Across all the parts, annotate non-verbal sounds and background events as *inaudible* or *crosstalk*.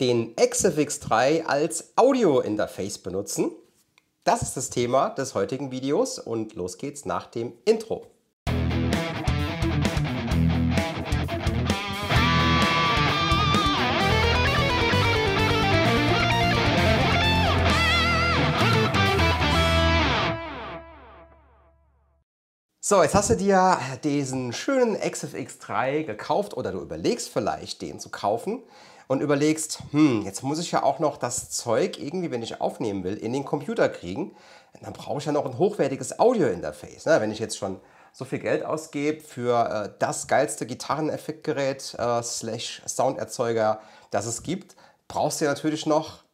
den XFX3 als Audio-Interface benutzen. Das ist das Thema des heutigen Videos und los geht's nach dem Intro. So, jetzt hast du dir diesen schönen XFX3 gekauft oder du überlegst vielleicht, den zu kaufen und überlegst, hm, jetzt muss ich ja auch noch das Zeug irgendwie, wenn ich aufnehmen will, in den Computer kriegen. Dann brauche ich ja noch ein hochwertiges Audio-Interface. Ne? Wenn ich jetzt schon so viel Geld ausgebe für äh, das geilste Gitarreneffektgerät äh, slash Sounderzeuger, das es gibt, brauchst du ja natürlich noch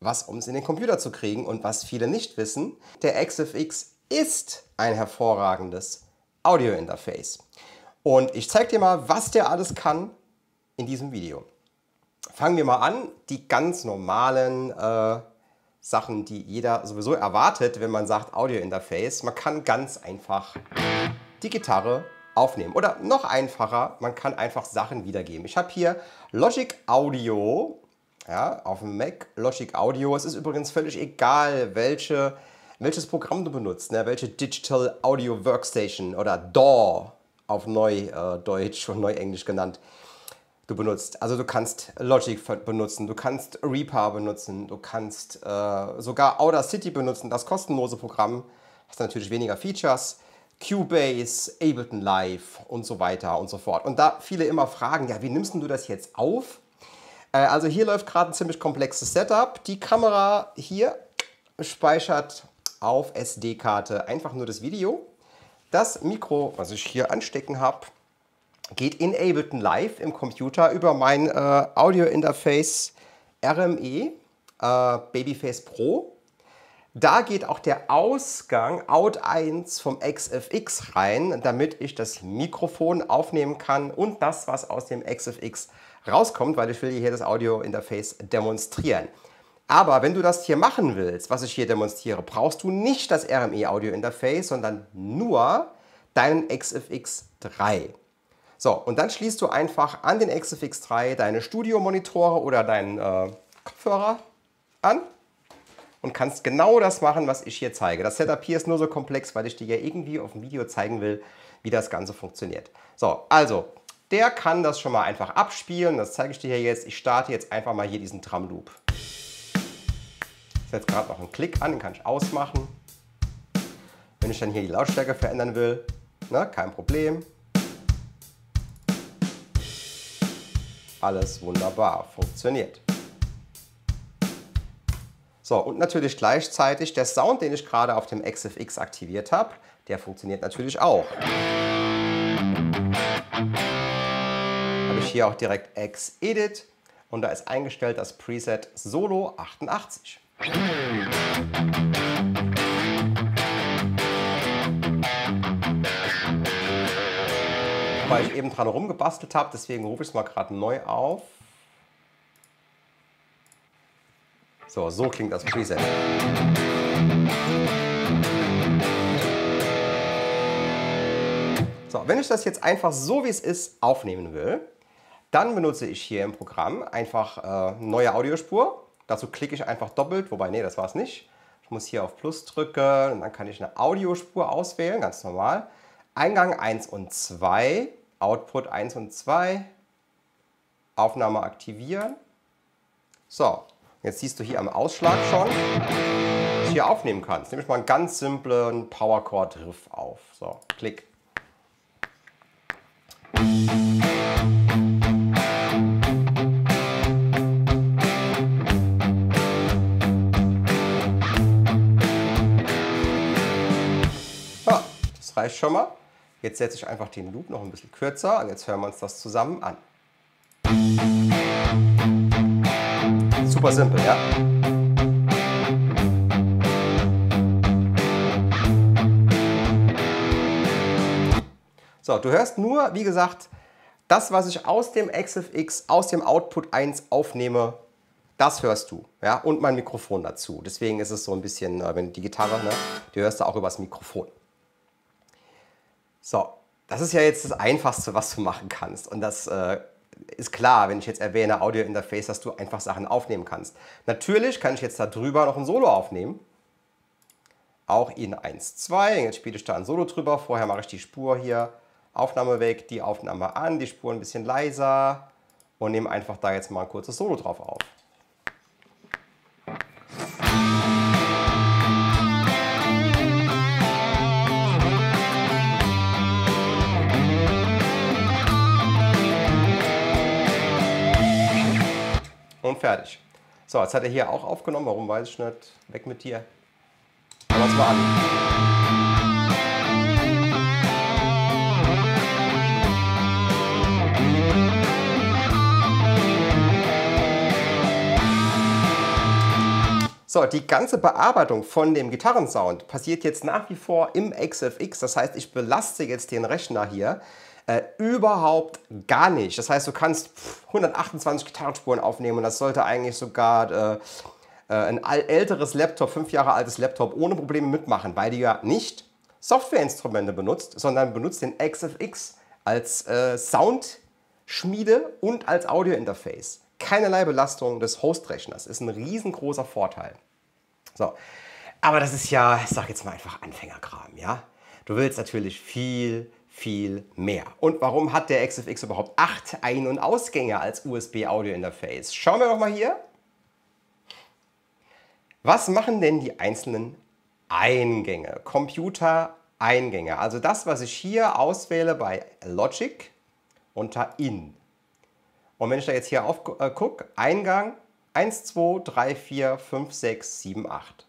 was, um es in den Computer zu kriegen. Und was viele nicht wissen, der XFX ist ein hervorragendes Audio-Interface. Und ich zeige dir mal, was der alles kann in diesem Video. Fangen wir mal an, die ganz normalen äh, Sachen, die jeder sowieso erwartet, wenn man sagt Audio-Interface. Man kann ganz einfach die Gitarre aufnehmen. Oder noch einfacher, man kann einfach Sachen wiedergeben. Ich habe hier Logic Audio ja, auf dem Mac, Logic Audio. Es ist übrigens völlig egal, welche welches Programm du benutzt, ne? welche Digital Audio Workstation oder DAW auf Neudeutsch äh, und Neuenglisch genannt du benutzt. Also du kannst Logic benutzen, du kannst Reaper benutzen, du kannst äh, sogar Audacity benutzen, das kostenlose Programm. Hast natürlich weniger Features. Cubase, Ableton Live und so weiter und so fort. Und da viele immer fragen, ja, wie nimmst du das jetzt auf? Äh, also hier läuft gerade ein ziemlich komplexes Setup. Die Kamera hier speichert auf SD-Karte einfach nur das Video. Das Mikro, was ich hier anstecken habe, geht in Ableton Live im Computer über mein äh, Audio-Interface RME äh, Babyface Pro. Da geht auch der Ausgang Out 1 vom XFX rein, damit ich das Mikrofon aufnehmen kann und das, was aus dem XFX rauskommt, weil ich will hier das Audio-Interface demonstrieren. Aber wenn du das hier machen willst, was ich hier demonstriere, brauchst du nicht das RME Audio Interface, sondern nur deinen XFX 3. So, und dann schließt du einfach an den XFX 3 deine Studiomonitore oder deinen äh, Kopfhörer an und kannst genau das machen, was ich hier zeige. Das Setup hier ist nur so komplex, weil ich dir ja irgendwie auf dem Video zeigen will, wie das Ganze funktioniert. So, also, der kann das schon mal einfach abspielen. Das zeige ich dir hier jetzt. Ich starte jetzt einfach mal hier diesen Drum Loop setze gerade noch einen Klick an, den kann ich ausmachen. Wenn ich dann hier die Lautstärke verändern will, ne, kein Problem. Alles wunderbar, funktioniert. So, und natürlich gleichzeitig der Sound, den ich gerade auf dem XFX aktiviert habe, der funktioniert natürlich auch. Habe ich hier auch direkt X-Edit und da ist eingestellt das Preset Solo 88. Weil ich eben dran rumgebastelt habe, deswegen rufe ich es mal gerade neu auf. So, so klingt das Preset. So, wenn ich das jetzt einfach so wie es ist aufnehmen will, dann benutze ich hier im Programm einfach äh, neue Audiospur Dazu klicke ich einfach doppelt, wobei, nee, das war es nicht. Ich muss hier auf Plus drücken und dann kann ich eine Audiospur auswählen, ganz normal. Eingang 1 und 2, Output 1 und 2, Aufnahme aktivieren. So, jetzt siehst du hier am Ausschlag schon, was ich hier aufnehmen kann. Jetzt nehme ich mal einen ganz simplen Power Chord Riff auf. So, klick. reicht schon mal. Jetzt setze ich einfach den Loop noch ein bisschen kürzer und jetzt hören wir uns das zusammen an. Super simpel, ja? So, du hörst nur, wie gesagt, das, was ich aus dem XFX, aus dem Output 1 aufnehme, das hörst du. Ja? Und mein Mikrofon dazu. Deswegen ist es so ein bisschen, äh, wenn die Gitarre, ne, die hörst du auch übers Mikrofon. So, das ist ja jetzt das Einfachste, was du machen kannst. Und das, äh, ist klar, wenn ich jetzt erwähne Audio Interface, dass du einfach Sachen aufnehmen kannst. Natürlich kann ich jetzt da drüber noch ein Solo aufnehmen. Auch in 1.2. Jetzt spiele ich da ein Solo drüber. Vorher mache ich die Spur hier, Aufnahme weg, die Aufnahme an, die Spur ein bisschen leiser und nehme einfach da jetzt mal ein kurzes Solo drauf auf. Und fertig. So, jetzt hat er hier auch aufgenommen. Warum weiß ich nicht. Weg mit dir. Aber es war an. So, die ganze Bearbeitung von dem Gitarrensound passiert jetzt nach wie vor im XFX. Das heißt, ich belaste jetzt den Rechner hier äh, überhaupt gar nicht. Das heißt, du kannst 128 Gitarrenspuren aufnehmen und das sollte eigentlich sogar äh, äh, ein älteres Laptop, fünf Jahre altes Laptop ohne Probleme mitmachen, weil du ja nicht Softwareinstrumente benutzt, sondern benutzt den XFX als äh, Soundschmiede und als Audiointerface. Keinerlei Belastung des Hostrechners. Ist ein riesengroßer Vorteil. So. Aber das ist ja, ich sag jetzt mal einfach Anfängerkram, ja? Du willst natürlich viel, viel mehr. Und warum hat der XFX überhaupt acht Ein- und Ausgänge als USB-Audio-Interface? Schauen wir doch mal hier. Was machen denn die einzelnen Eingänge? Computer-Eingänge. Also das, was ich hier auswähle bei Logic unter In. Und wenn ich da jetzt hier auf äh, gucke, Eingang 1, 2, 3, 4, 5, 6, 7, 8.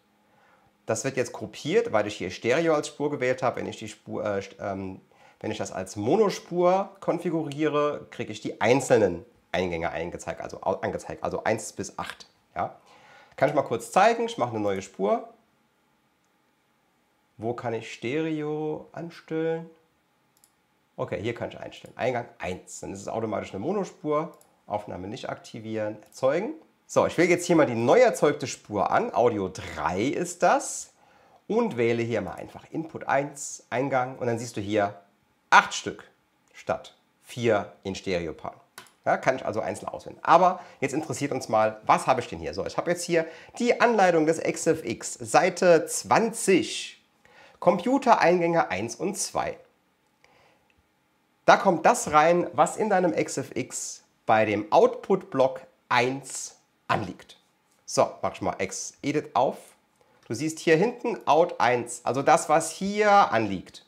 Das wird jetzt gruppiert, weil ich hier Stereo als Spur gewählt habe. Wenn ich, die Spur, äh, ähm, wenn ich das als Monospur konfiguriere, kriege ich die einzelnen Eingänge angezeigt, also, angezeigt, also 1 bis 8. Ja? Kann ich mal kurz zeigen, ich mache eine neue Spur. Wo kann ich Stereo anstellen? Okay, hier kann ich einstellen. Eingang 1. Dann ist es automatisch eine Monospur. Aufnahme nicht aktivieren, erzeugen. So, ich wähle jetzt hier mal die neu erzeugte Spur an. Audio 3 ist das. Und wähle hier mal einfach Input 1, Eingang. Und dann siehst du hier 8 Stück statt 4 in Stereopan. Ja, kann ich also einzeln auswählen. Aber jetzt interessiert uns mal, was habe ich denn hier? So, ich habe jetzt hier die Anleitung des XFX, Seite 20, Computereingänge 1 und 2. Da kommt das rein, was in deinem XFX bei dem Output-Block 1 anliegt. So, mach ich mal X-Edit auf. Du siehst hier hinten Out 1, also das, was hier anliegt.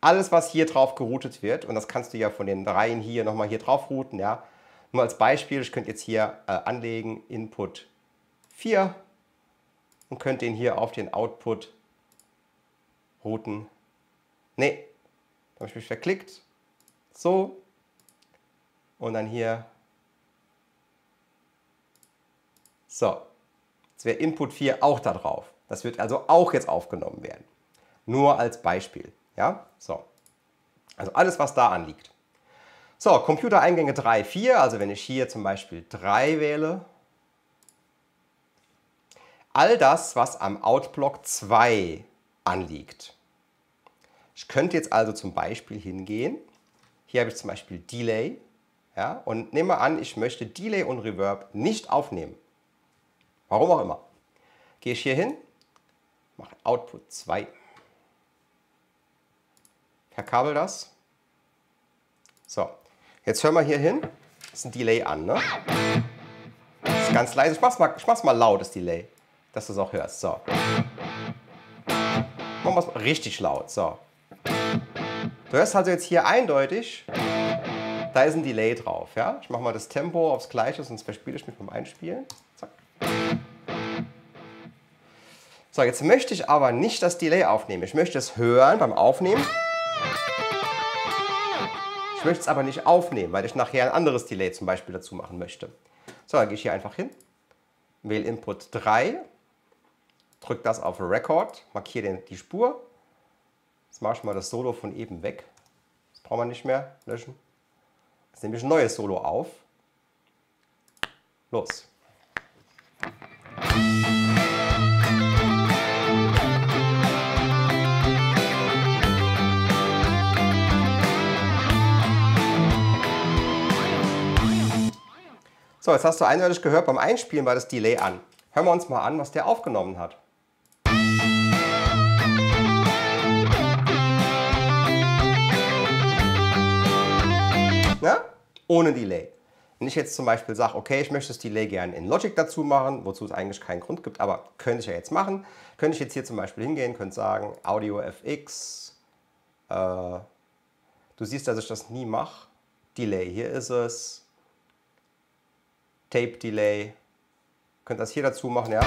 Alles, was hier drauf geroutet wird, und das kannst du ja von den dreien hier nochmal hier drauf routen, ja. Nur als Beispiel, ich könnte jetzt hier äh, anlegen, Input 4 und könnte ihn hier auf den Output routen. Ne, da habe ich mich verklickt. So. Und dann hier So, jetzt wäre Input 4 auch da drauf. Das wird also auch jetzt aufgenommen werden. Nur als Beispiel. Ja, so. Also alles, was da anliegt. So, Computereingänge 3, 4, also wenn ich hier zum Beispiel 3 wähle, all das, was am Outblock 2 anliegt. Ich könnte jetzt also zum Beispiel hingehen, hier habe ich zum Beispiel Delay, ja, und nehme an, ich möchte Delay und Reverb nicht aufnehmen. Warum auch immer. Gehe ich hier hin, mache Output 2. Verkabel das. So, jetzt hören wir hier hin. Das ist ein Delay an, ne? Ist ganz leise. Ich mach's mal, ich mach's mal laut, das Delay, dass du es auch hörst. So. Machen wir es richtig laut. So. Du hörst also jetzt hier eindeutig, da ist ein Delay drauf. Ja? Ich mache mal das Tempo aufs Gleiche, sonst verspiele ich mich beim Einspielen. Zack. So, jetzt möchte ich aber nicht das Delay aufnehmen. Ich möchte es hören beim Aufnehmen. Ich möchte es aber nicht aufnehmen, weil ich nachher ein anderes Delay zum Beispiel dazu machen möchte. So, dann gehe ich hier einfach hin, wähle Input 3, drücke das auf Record, markiere die Spur. Jetzt mache ich mal das Solo von eben weg. Das brauchen wir nicht mehr, löschen. Jetzt nehme ich ein neues Solo auf. Los. So, jetzt hast du eindeutig gehört, beim Einspielen war das Delay an. Hören wir uns mal an, was der aufgenommen hat. Na? Ohne Delay. Wenn ich jetzt zum Beispiel sage, okay, ich möchte das Delay gerne in Logic dazu machen, wozu es eigentlich keinen Grund gibt, aber könnte ich ja jetzt machen, könnte ich jetzt hier zum Beispiel hingehen, könnte sagen, Audio FX, äh, du siehst, dass ich das nie mache, Delay, hier ist es, Tape Delay, könnt das hier dazu machen, ja.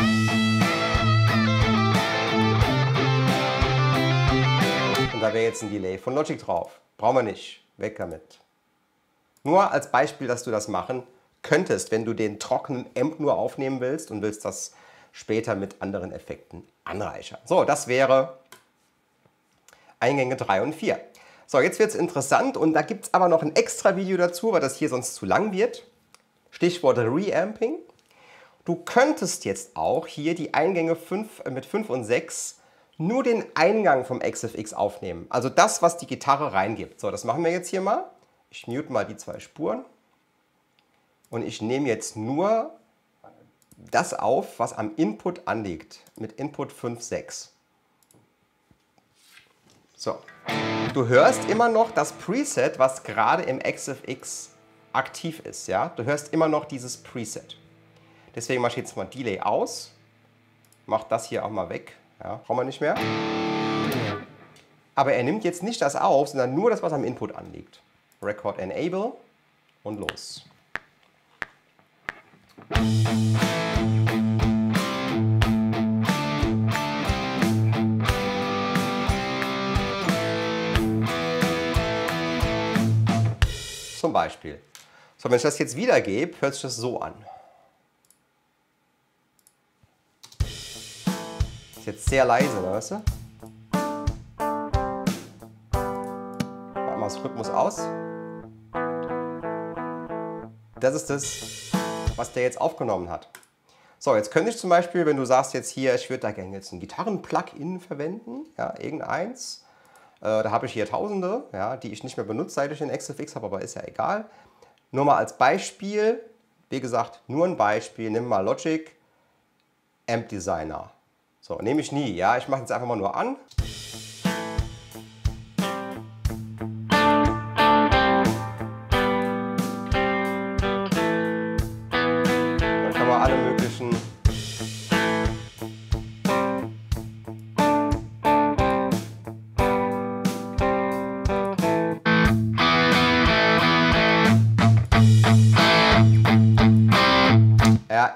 Und da wäre jetzt ein Delay von Logic drauf, brauchen wir nicht, weg damit. Nur als Beispiel, dass du das machen könntest, wenn du den trockenen Amp nur aufnehmen willst und willst das später mit anderen Effekten anreichern. So, das wäre Eingänge 3 und 4. So, jetzt wird es interessant und da gibt es aber noch ein extra Video dazu, weil das hier sonst zu lang wird. Stichwort Reamping. Du könntest jetzt auch hier die Eingänge 5, äh, mit 5 und 6 nur den Eingang vom XFX aufnehmen. Also das, was die Gitarre reingibt. So, das machen wir jetzt hier mal. Ich mute mal die zwei Spuren und ich nehme jetzt nur das auf, was am Input anliegt, mit Input 5, 6. So, du hörst immer noch das Preset, was gerade im XFX aktiv ist. Ja? Du hörst immer noch dieses Preset. Deswegen mache ich jetzt mal Delay aus, mache das hier auch mal weg, ja, brauchen wir nicht mehr. Aber er nimmt jetzt nicht das auf, sondern nur das, was am Input anliegt. Record Enable und los. Zum Beispiel. So, wenn ich das jetzt wiedergebe, hört sich das so an. Ist jetzt sehr leise, weißt du? Machen wir das Rhythmus aus. Das ist das, was der jetzt aufgenommen hat. So, jetzt könnte ich zum Beispiel, wenn du sagst jetzt hier, ich würde da gerne jetzt ein Gitarren-Plugin verwenden, ja, irgendeins. Äh, da habe ich hier tausende, ja, die ich nicht mehr benutze, seit ich den XFX habe, aber ist ja egal. Nur mal als Beispiel, wie gesagt, nur ein Beispiel, nimm mal Logic Amp Designer. So, nehme ich nie, ja, ich mache jetzt einfach mal nur an.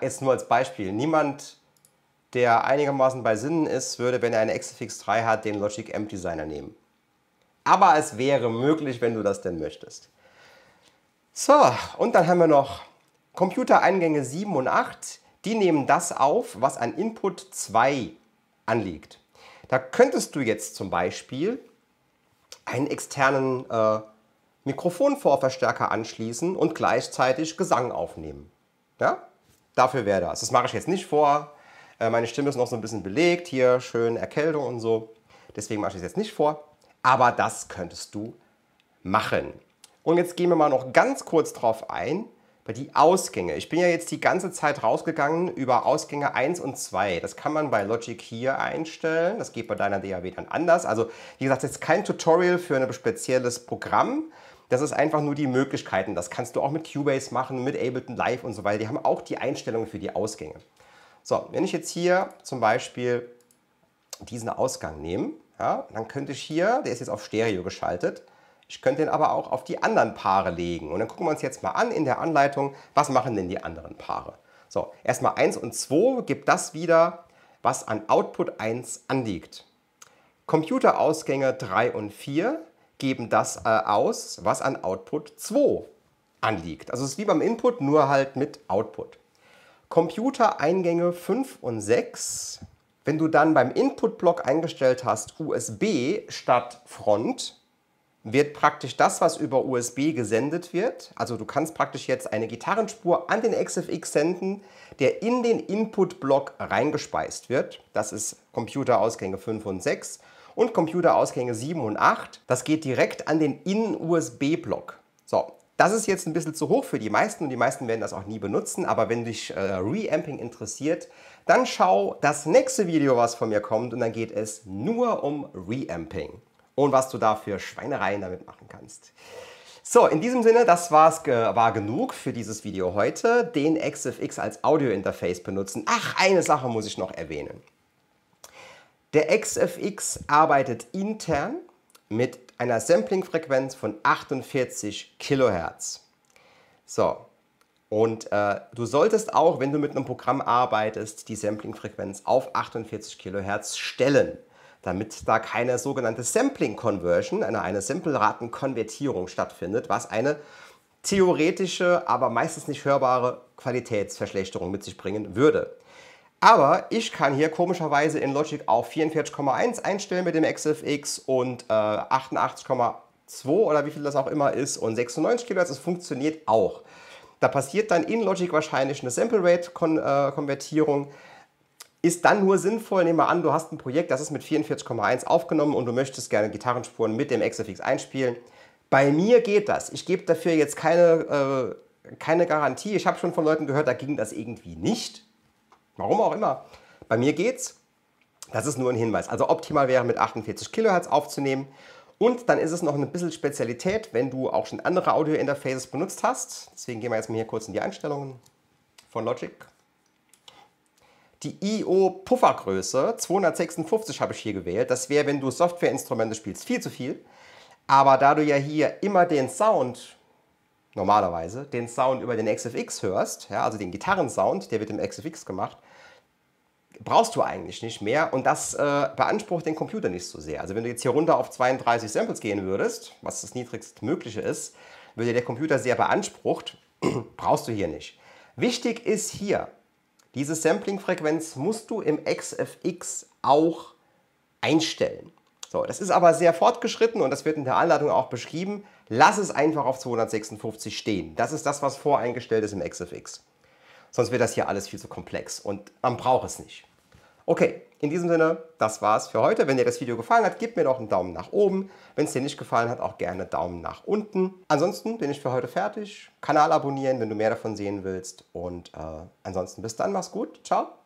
Jetzt nur als Beispiel, niemand, der einigermaßen bei Sinnen ist, würde, wenn er eine XFX 3 hat, den Logic Amp Designer nehmen. Aber es wäre möglich, wenn du das denn möchtest. So, und dann haben wir noch Computereingänge 7 und 8. Die nehmen das auf, was an Input 2 anliegt. Da könntest du jetzt zum Beispiel einen externen äh, Mikrofonvorverstärker anschließen und gleichzeitig Gesang aufnehmen. Ja? Dafür wäre das. Das mache ich jetzt nicht vor. Äh, meine Stimme ist noch so ein bisschen belegt, hier schön Erkältung und so. Deswegen mache ich es jetzt nicht vor. Aber das könntest du machen. Und jetzt gehen wir mal noch ganz kurz drauf ein, bei die Ausgänge. Ich bin ja jetzt die ganze Zeit rausgegangen über Ausgänge 1 und 2. Das kann man bei Logic hier einstellen. Das geht bei deiner DAW dann anders. Also wie gesagt, das ist kein Tutorial für ein spezielles Programm, das ist einfach nur die Möglichkeiten. Das kannst du auch mit Cubase machen, mit Ableton Live und so weiter. Die haben auch die Einstellungen für die Ausgänge. So, wenn ich jetzt hier zum Beispiel diesen Ausgang nehme, ja, dann könnte ich hier, der ist jetzt auf Stereo geschaltet, ich könnte den aber auch auf die anderen Paare legen. Und dann gucken wir uns jetzt mal an in der Anleitung, was machen denn die anderen Paare. So, erstmal 1 und 2 gibt das wieder, was an Output 1 anliegt. Computerausgänge 3 und 4 geben das äh, aus, was an Output 2 anliegt. Also es ist wie beim Input, nur halt mit Output. Computereingänge 5 und 6, wenn du dann beim Input-Block eingestellt hast USB statt Front, wird praktisch das, was über USB gesendet wird, also du kannst praktisch jetzt eine Gitarrenspur an den XFX senden, der in den Input-Block reingespeist wird. Das ist Computerausgänge 5 und 6 und Computerausgänge 7 und 8. Das geht direkt an den In-USB-Block. So, Das ist jetzt ein bisschen zu hoch für die meisten und die meisten werden das auch nie benutzen, aber wenn dich äh, Reamping interessiert, dann schau das nächste Video, was von mir kommt und dann geht es nur um Reamping und was du da für Schweinereien damit machen kannst. So, in diesem Sinne, das war's, war genug für dieses Video heute. Den XFX als Audio-Interface benutzen. Ach, eine Sache muss ich noch erwähnen. Der XFX arbeitet intern mit einer Sampling-Frequenz von 48 Kilohertz. So, und äh, du solltest auch, wenn du mit einem Programm arbeitest, die Sampling-Frequenz auf 48 Kilohertz stellen, damit da keine sogenannte Sampling-Conversion, eine, eine Sample-Raten-Konvertierung stattfindet, was eine theoretische, aber meistens nicht hörbare Qualitätsverschlechterung mit sich bringen würde. Aber ich kann hier komischerweise in Logic auf 44,1 einstellen mit dem XFX und äh, 88,2 oder wie viel das auch immer ist und 96 kHz. Das funktioniert auch. Da passiert dann in Logic wahrscheinlich eine Sample Rate Konvertierung. Ist dann nur sinnvoll, nehmen wir an, du hast ein Projekt, das ist mit 44,1 aufgenommen und du möchtest gerne Gitarrenspuren mit dem XFX einspielen. Bei mir geht das. Ich gebe dafür jetzt keine, äh, keine Garantie. Ich habe schon von Leuten gehört, da ging das irgendwie nicht. Warum auch immer. Bei mir geht's. Das ist nur ein Hinweis. Also optimal wäre mit 48 Kilohertz aufzunehmen. Und dann ist es noch ein bisschen Spezialität, wenn du auch schon andere Audio-Interfaces benutzt hast. Deswegen gehen wir jetzt mal hier kurz in die Einstellungen von Logic. Die IO-Puffergröße 256 habe ich hier gewählt. Das wäre, wenn du Softwareinstrumente spielst, viel zu viel. Aber da du ja hier immer den Sound normalerweise den Sound über den XFX hörst, ja, also den Gitarrensound, der wird im XFX gemacht, brauchst du eigentlich nicht mehr und das äh, beansprucht den Computer nicht so sehr. Also wenn du jetzt hier runter auf 32 Samples gehen würdest, was das niedrigst mögliche ist, würde der Computer sehr beansprucht, *clears throat* brauchst du hier nicht. Wichtig ist hier, diese Sampling-Frequenz musst du im XFX auch einstellen. So, das ist aber sehr fortgeschritten und das wird in der Anleitung auch beschrieben. Lass es einfach auf 256 stehen. Das ist das, was voreingestellt ist im XFX. Sonst wird das hier alles viel zu komplex und man braucht es nicht. Okay, in diesem Sinne, das war's für heute. Wenn dir das Video gefallen hat, gib mir doch einen Daumen nach oben. Wenn es dir nicht gefallen hat, auch gerne Daumen nach unten. Ansonsten bin ich für heute fertig. Kanal abonnieren, wenn du mehr davon sehen willst. Und äh, ansonsten bis dann, mach's gut. Ciao.